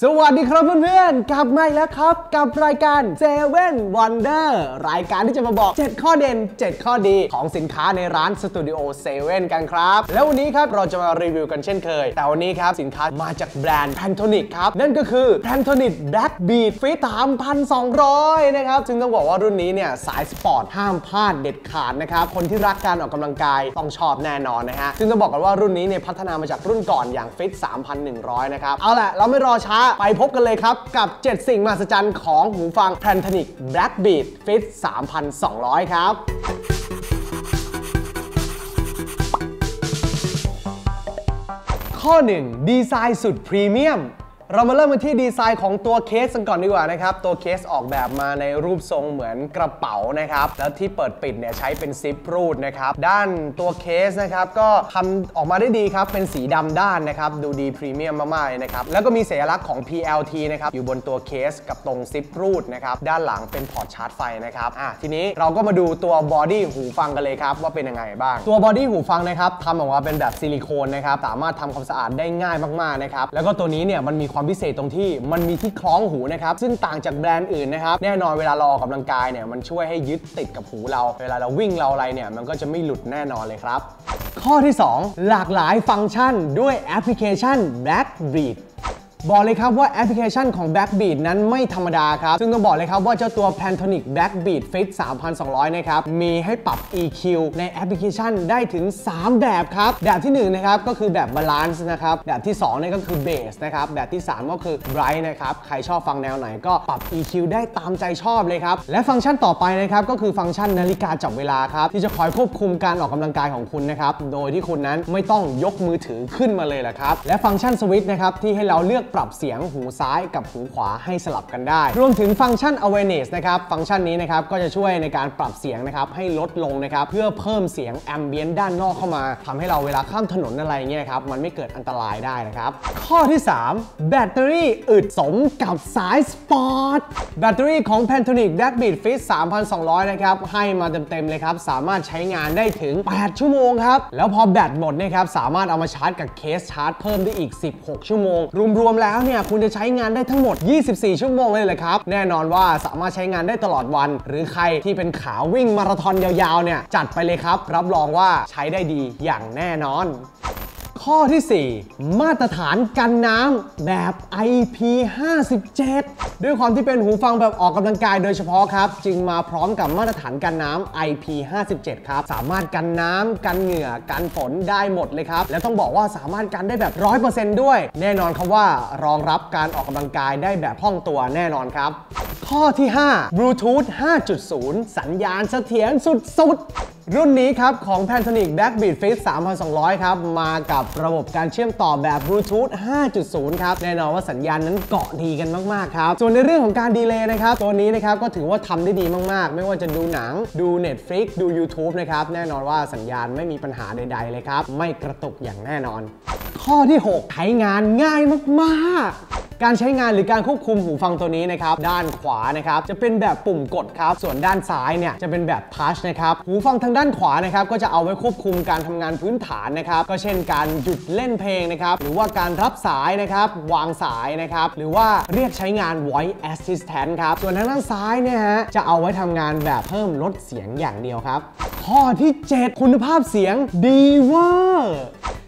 สวัสดีครับเพื่อนๆ กลับมาอีกแล้วครับ กับรายการ Seven Wonder รายการที่จะมาบอก 7 ข้อเด่น 7 ข้อดีของสินค้าในร้านสตูดิโอเซเว่นกันครับ แล้ววันนี้ครับเราจะมารีวิวกันเช่นเคย แต่วันนี้ครับสินค้ามาจากแบรนด์ Plantronics ครับ นั่นก็คือ Plantronics BackBeat Fit 3,200 นะครับ ซึ่งต้องบอกว่ารุ่นนี้เนี่ยสายสปอร์ตห้ามพลาดเด็ดขาดนะครับ คนที่รักการออกกำลังกายต้องชอบแน่นอนนะฮะ ซึ่งต้องบอกกันว่ารุ่นนี้เนี่ยพัฒนามาจากรุ่นก่อนอย่าง Fit 3,100 นะครับ เอาล่ะเราไม่รอช้าไปพบกันเลยครับ กับ 7 สิ่งมหัศจรรย์ของหูฟัง Plantronics BackBeat Fit 3,200 ครับข้อ 1 ดีไซน์สุดพรีเมียม เรามาเริ่มกันที่ดีไซน์ของตัวเคสกันก่อนดีกว่านะครับ ตัวเคสออกแบบมาในรูปทรงเหมือนกระเป๋านะครับ แล้วที่เปิดปิดเนี่ยใช้เป็นซิปรูดนะครับ ด้านตัวเคสนะครับก็ทำออกมาได้ดีครับ เป็นสีดำด้านนะครับ ดูดีพรีเมียมมากๆนะครับ แล้วก็มีสัญลักษณ์ของ PLT นะครับ อยู่บนตัวเคสกับตรงซิปรูดนะครับ ด้านหลังเป็น port ชาร์จไฟนะครับ อะทีนี้เราก็มาดูตัว body หูฟังกันเลยครับว่าเป็นยังไงบ้าง ตัว body หูฟังนะครับทำออกมาเป็นแบบซิลิโคนนะครับ สามารถทำความสะอาดได้ง่ายมากๆนะครับ แล้วก็ตัวนี้เนี่ยมันมีความพิเศษตรงที่มันมีที่คล้องหูนะครับซึ่งต่างจากแบรนด์อื่นนะครับแน่นอนเวลาเราออกกำลังกายเนี่ยมันช่วยให้ยึดติดกับหูเรา เวลาเราวิ่งเราอะไรเนี่ยมันก็จะไม่หลุดแน่นอนเลยครับ ข้อที่ 2 หลากหลายฟังก์ชันด้วยแอปพลิเคชัน Blackbeat บอกเลยครับว่าแอปพลิเคชันของ Backbeat นั้นไม่ธรรมดาครับ ซึ่งต้องบอกเลยครับว่าเจ้าตัว Plantronics Backbeat Fit 3,200 นะครับ มีให้ปรับ EQ ในแอปพลิเคชันได้ถึง 3 แบบครับ แบบที่1นะครับก็คือแบบ Balance นะครับ แบบที่2เนี่ยก็คือ Bass นะครับ แบบที่ 3 ก็คือ Bright นะครับ ใครชอบฟังแนวไหนก็ปรับ EQ ได้ตามใจชอบเลยครับ และฟังก์ชันต่อไปนะครับก็คือฟังก์ชันนาฬิกาจับเวลาครับที่จะคอยควบคุมการออกกำลังกายของคุณนะครับโดยที่คุณนั้นไม่ต้องยกมือถือขึ้นมาเลยแหละครับและฟังก์ชันสวิตช์นะครับที่ให้เราเลือกปรับเสียงหูซ้ายกับหูขวาให้สลับกันได้ รวมถึงฟังก์ชัน awareness นะครับ ฟังก์ชันนี้นะครับก็จะช่วยในการปรับเสียงนะครับให้ลดลงนะครับเพื่อเพิ่มเสียง ambient ด้านนอกเข้ามาทำให้เราเวลาข้ามถนนอะไรเงี้ยครับมันไม่เกิดอันตรายได้นะครับ ข้อที่ 3 แบตเตอรี่อึดสมกับสายสปอร์ตแบตเตอรี่ของ Plantronics Backbeat Fit 3,200 นะครับ ให้มาเต็มๆเลยครับ สามารถใช้งานได้ถึง 8 ชั่วโมงครับ แล้วพอแบตหมดนะครับ สามารถเอามาชาร์จกับเคสชาร์จเพิ่มได้อีก 16 ชั่วโมง รวมๆแล้วเนี่ยคุณจะใช้งานได้ทั้งหมด 24 ชั่วโมงเลยเลยครับ แน่นอนว่าสามารถใช้งานได้ตลอดวัน หรือใครที่เป็นขาวิ่งมาราธอนยาวๆเนี่ยจัดไปเลยครับ รับรองว่าใช้ได้ดีอย่างแน่นอน ข้อที่ 4 มาตรฐานกันน้ำแบบ IP57 ด้วยความที่เป็นหูฟังแบบออกกำลังกายโดยเฉพาะครับ จึงมาพร้อมกับมาตรฐานกันน้ำ IP57 ครับ สามารถกันน้ำกันเหงื่อกันฝนได้หมดเลยครับ และต้องบอกว่าสามารถกันได้แบบ 100%ด้วย แน่นอนครับว่ารองรับการออกกำลังกายได้แบบคล่องตัวแน่นอนครับข้อที่5 Bluetooth 5.0 สัญญาณเสถียรสุดๆ รุ่นนี้ครับของ Pantonic Backbeat Fit 3,200 ครับ มากับระบบการเชื่อมต่อแบบ Bluetooth 5.0 ครับ แน่นอนว่าสัญญาณนั้นเกาะดีกันมาก ๆ ครับ ส่วนในเรื่องของการดีเลย์นะครับ ตัวนี้นะครับก็ถือว่าทำได้ดีมาก ๆ ไม่ว่าจะดูหนัง ดู Netflix ดู YouTube นะครับ แน่นอนว่าสัญญาณไม่มีปัญหาใด ๆ เลยครับ ไม่กระตุกอย่างแน่นอน ข้อที่ 6 ใช้งานง่ายมาก ๆ การใช้งานหรือการควบคุมหูฟังตัวนี้นะครับ ด้านขวานะครับจะเป็นแบบปุ่มกดครับ ส่วนด้านซ้ายเนี่ยจะเป็นแบบทัชนะครับ หูฟังทางด้านขวานะครับก็จะเอาไว้ควบคุมการทำงานพื้นฐานนะครับ ก็เช่นการหยุดเล่นเพลงนะครับ หรือว่าการรับสายนะครับ วางสายนะครับ หรือว่าเรียกใช้งาน voice assistant ครับ ส่วนทางด้านซ้ายเนี่ยฮะจะเอาไว้ทำงานแบบเพิ่มลดเสียงอย่างเดียวครับ ข้อที่ 7 คุณภาพเสียงดีเวอร์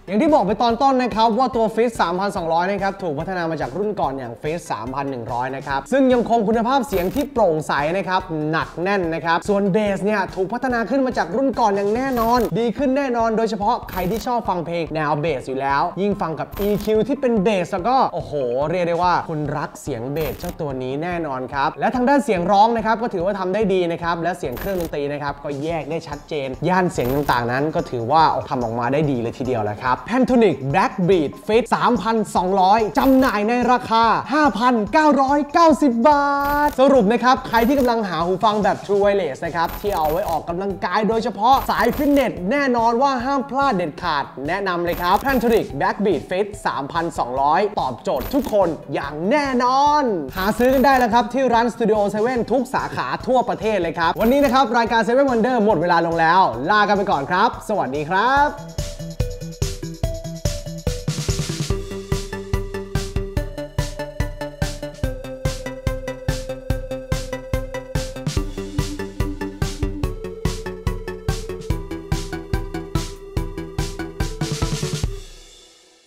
อย่างที่บอกไปตอนต้นนะครับว่าตัว Fit 3,200 นะครับถูกพัฒนามาจากรุ่นก่อนอย่าง Fit 3,100 นะครับ ซึ่งยังคงคุณภาพเสียงที่โปร่งใสนะครับหนักแน่นนะครับ ส่วนเบสเนี่ยถูกพัฒนาขึ้นมาจากรุ่นก่อนอย่างแน่นอน ดีขึ้นแน่นอนโดยเฉพาะใครที่ชอบฟังเพลงแนวเบสอยู่แล้ว ยิ่งฟังกับ EQ ที่เป็นเบสแล้วก็โอ้โห เรียกได้ว่าคุณรักเสียงเบสเจ้าตัวนี้แน่นอนครับและทางด้านเสียงร้องนะครับก็ถือว่าทำได้ดีนะครับและเสียงเครื่องดนตรีนะครับก็แยกได้ชัดเจน ย่านเสียงต่างๆ นั้น ก็ถือว่าทำออกมาได้ดีเลยทีเดียวแหละครับ Pantonic Blackbeat Fit 3,200 จำหน่ายในราคา 5,990 บาท สรุปนะครับ ใครที่กำลังหาหูฟังแบบ True Wireless นะครับ ที่เอาไว้ออกกำลังกายโดยเฉพาะสายฟิตเนสแน่นอนว่าห้ามพลาดเด็ดขาด แนะนำเลยครับ Pantonic Blackbeat Fit 3,200 ตอบโจทย์ทุกคนอย่างแน่นอน หาซื้อกันได้แล้วครับที่ร้าน Studio 7 ทุกสาขาทั่วประเทศเลยครับ วันนี้นะครับ รายการ7 Wonder หมดเวลาลงแล้ว ลากันไปก่อนครับ สวัสดีครับ